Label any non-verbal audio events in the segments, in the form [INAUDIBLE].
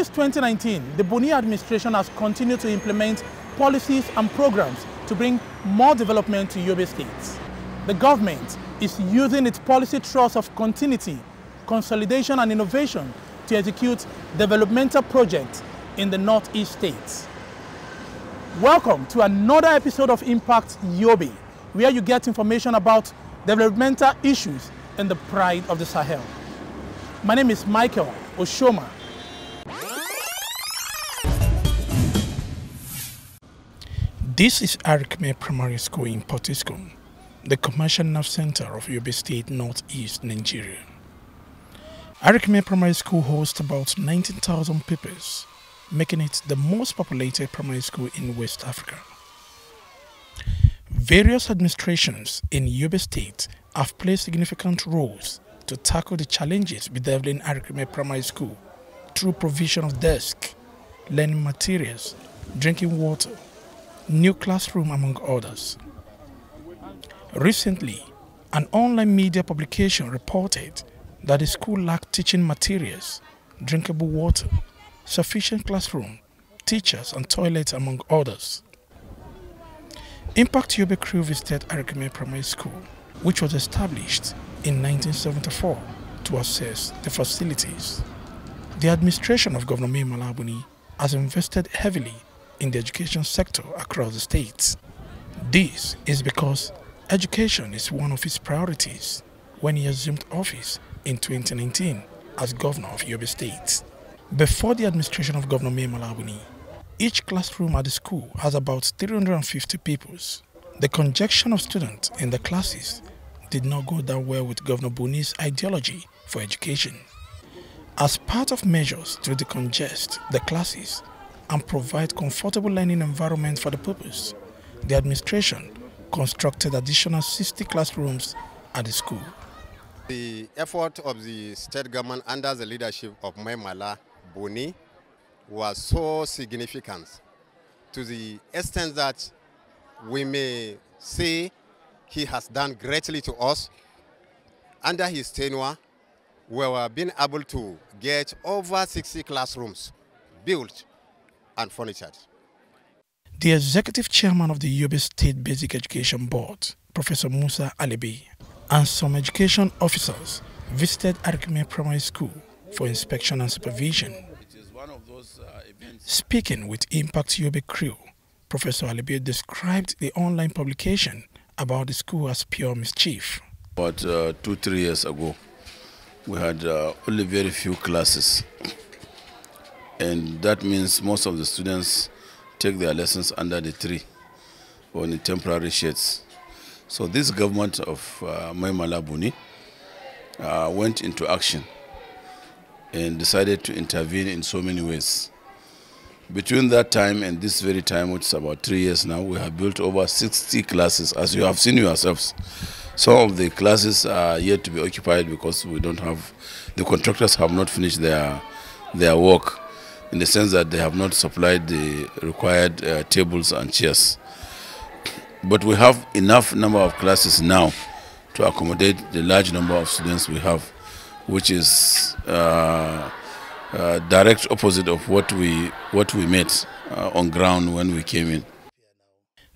Since 2019, the Buni administration has continued to implement policies and programs to bring more development to Yobe State. The government is using its policy thrust of continuity, consolidation and innovation to execute developmental projects in the Northeast states. Welcome to another episode of Impact Yobe, where you get information about developmental issues in the pride of the Sahel. My name is Michael Oshoma. This is Arikime Primary School in Potiskum, the commercial nerve center of Yobe State, Northeast Nigeria. Arikime Primary School hosts about 19,000 pupils, making it the most populated primary school in West Africa. Various administrations in Yobe State have played significant roles to tackle the challenges bedeviling Arikime Primary School through provision of desks, learning materials, drinking water, new classroom among others. Recently, an online media publication reported that the school lacked teaching materials, drinkable water, sufficient classroom, teachers and toilets among others. Impact Yobe Crew visited Arikime Primary School, which was established in 1974 to assess the facilities. The administration of Governor Mai Mala Buni has invested heavily in the education sector across the states. This is because education is one of his priorities when he assumed office in 2019 as governor of Yobe State. Before the administration of Governor Mai Mala Buni, each classroom at the school has about 350 pupils. The conjunction of students in the classes did not go down well with Governor Buni's ideology for education. As part of measures to decongest the classes and provide comfortable learning environment for the purpose. the administration constructed additional 60 classrooms at the school. The effort of the state government under the leadership of Maimala Buni was so significant to the extent that we may say he has done greatly to us. Under his tenure, we were being able to get over 60 classrooms built and furnished. The executive chairman of the Yobe State Basic Education Board, Professor Musa Alibi, and some education officers visited Arikime Primary School for inspection and supervision. Speaking with Impact Yobe crew, Professor Alibi described the online publication about the school as pure mischief. About uh, two, three years ago, we had uh, only very few classes. And that means most of the students take their lessons under the tree or in temporary sheds. So this government of uh, Maimala uh, went into action and decided to intervene in so many ways. Between that time and this very time, which is about three years now, we have built over 60 classes, as you have seen yourselves. Some of the classes are yet to be occupied because we don't have, the contractors have not finished their, their work in the sense that they have not supplied the required uh, tables and chairs. But we have enough number of classes now to accommodate the large number of students we have, which is uh, uh, direct opposite of what we what we met uh, on ground when we came in.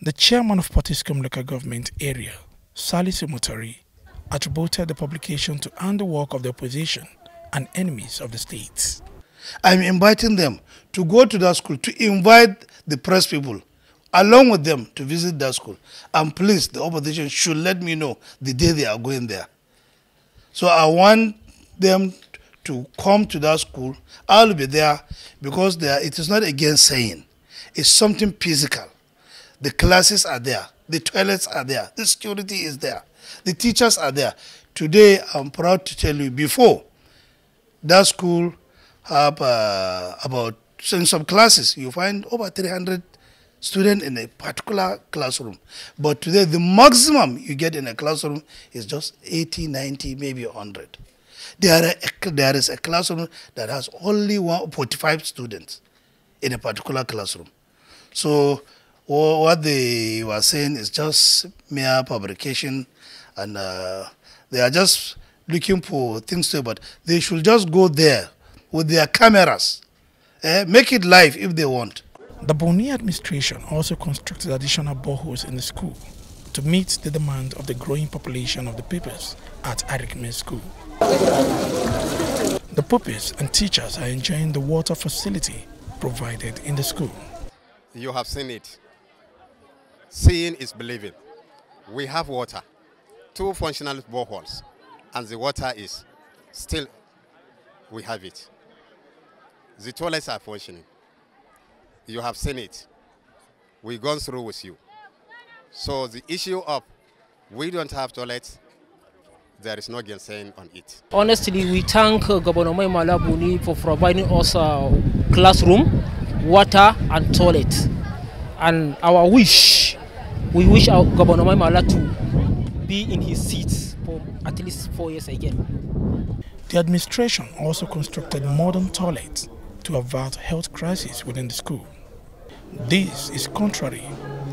The chairman of Potiskum local government area, Salisu Mutari, attributed the publication to handiwork of the opposition and enemies of the state. I'm inviting them to go to that school, to invite the press people along with them to visit that school. And please, the opposition should let me know the day they are going there. So I want them to come to that school. I'll be there because it is not against saying. It's something physical. The classes are there. The toilets are there. The security is there. The teachers are there. Today, I'm proud to tell you, before, that school have uh, about, in some classes, you find over 300 students in a particular classroom. But today, the maximum you get in a classroom is just 80, 90, maybe 100. There, there is a classroom that has only one, 45 students in a particular classroom. So what they were saying is just mere fabrication and uh, they are just looking for things to, but they should just go there with their cameras Uh, make it live if they want. The Buni administration also constructed additional boreholes in the school to meet the demand of the growing population of the pupils at Arikime School. The pupils and teachers are enjoying the water facility provided in the school. You have seen it. Seeing is believing. We have water, two functional boreholes, and the water is still, we have it. The toilets are functioning. You have seen it. We've gone through with you. So the issue of we don't have toilets, there is no gainsaying on it. Honestly, we thank uh, Governor Maimala Buni for providing us a classroom, water and toilet. And our wish, we wish our Governor Maimala to be in his seat for at least four years again. The administration also constructed modern toilets to avert health crisis within the school. This is contrary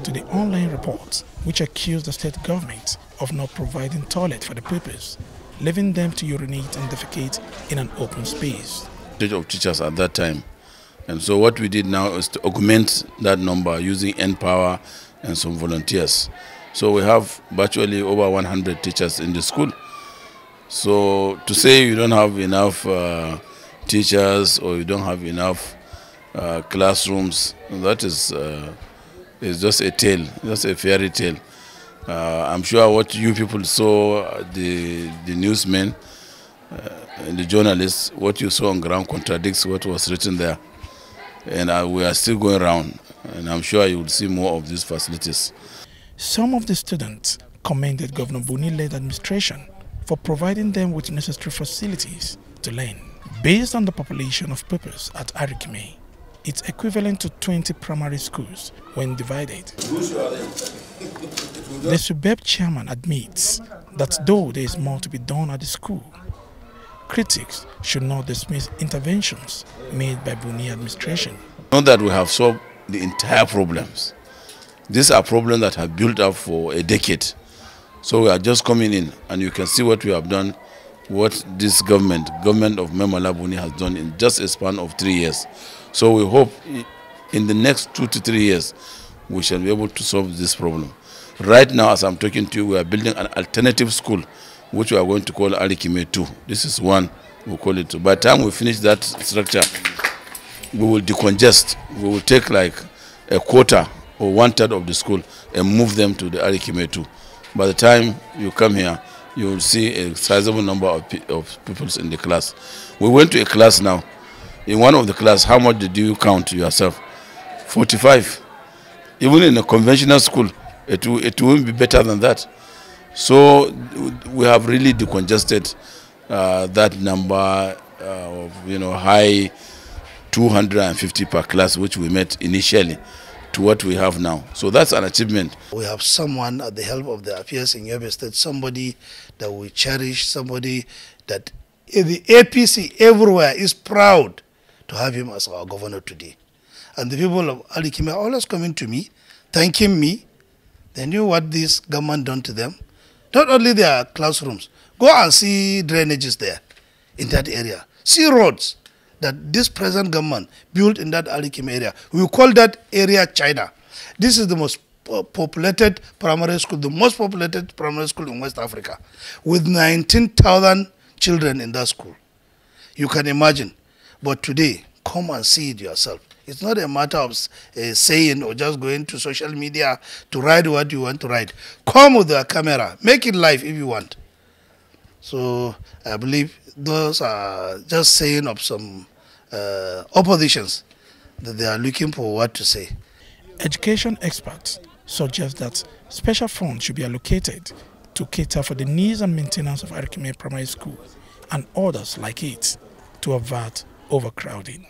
to the online reports which accuse the state government of not providing toilet for the pupils, leaving them to urinate and defecate in an open space. Of teachers at that time. And so what we did now is to augment that number using N-Power and some volunteers. So we have virtually over 100 teachers in the school. So to say you don't have enough uh, teachers or you don't have enough uh, classrooms, that is, uh, is just a tale, just a fairy tale. Uh, I'm sure what you people saw, uh, the, the newsmen uh, and the journalists, what you saw on ground contradicts what was written there. And uh, we are still going around, and I'm sure you will see more of these facilities. Some of the students commended Governor Buni-led administration for providing them with necessary facilities to learn. Based on the population of pupils at Arikime, it's equivalent to 20 primary schools when divided. [LAUGHS] The SUBEB chairman admits that though there is more to be done at the school, critics should not dismiss interventions made by Buni administration. Not that we have solved the entire problems. These are problems that have built up for a decade. So we are just coming in and you can see what we have done what this government, government of Mai Mala Buni has done in just a span of three years. So we hope in the next two to three years, we shall be able to solve this problem. Right now, as I'm talking to you, we are building an alternative school, which we are going to call Alikime 2. This is one, we call it 2. By the time we finish that structure, we will decongest. We will take like a quarter or one third of the school and move them to the Alikime 2. By the time you come here, you will see a sizable number of, of pupils in the class. We went to a class now. In one of the class, how much did you count yourself? 45. Even in a conventional school, it, it won't be better than that. So we have really decongested uh, that number uh, of, you know, high 250 per class, which we met initially to what we have now. So that's an achievement. We have someone at the help of the affairs in Yobe State, somebody that we cherish, somebody that the APC everywhere is proud to have him as our governor today. And the people of Alikime are always coming to me, thanking me. They knew what this government done to them. Not only their classrooms, go and see drainages there in that area. See roads that this present government built in that Alikim area. We call that area China. This is the most populated primary school, the most populated primary school in West Africa, with 19,000 children in that school. You can imagine. But today, come and see it yourself. It's not a matter of uh, saying or just going to social media to write what you want to write. Come with a camera. Make it live if you want. So I believe those are just saying of some uh, oppositions that they are looking for what to say. Education experts suggest that special funds should be allocated to cater for the needs and maintenance of Arikime Primary School and others like it to avert overcrowding.